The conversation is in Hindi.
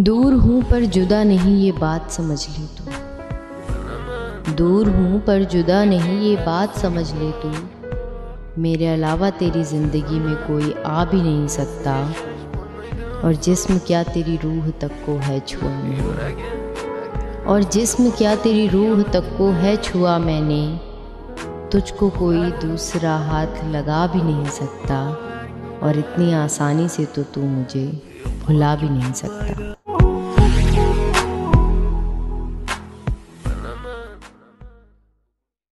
दूर हूँ पर जुदा नहीं ये बात समझ ले तू। दूर हूँ पर जुदा नहीं ये बात समझ ले तू। मेरे अलावा तेरी ज़िंदगी में कोई आ भी नहीं सकता। और जिस्म क्या तेरी रूह तक को है छुआ मैंने और जिस्म क्या तेरी रूह तक को है छुआ मैंने? तुझको कोई दूसरा हाथ लगा भी नहीं सकता। और इतनी आसानी से तो तू मुझे भुला भी नहीं सकता।